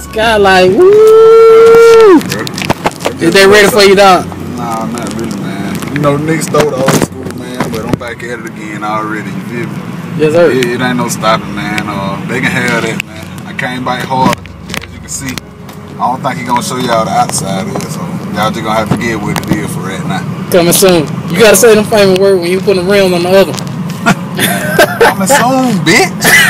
sky like woo. Is they ready for you, dog? Nah, not really, man. You know, niggas stole the old school, man, but I'm back at it again already. You feel me? Yes, sir. It, it ain't no stopping, man. Uh, they can have that, man. I came back hard, as you can see. I don't think he gonna show y'all the outside of it, so y'all just gonna have to get what it is for right now. Coming soon. You gotta say them famous word when you put the rims on the other. Coming soon, bitch.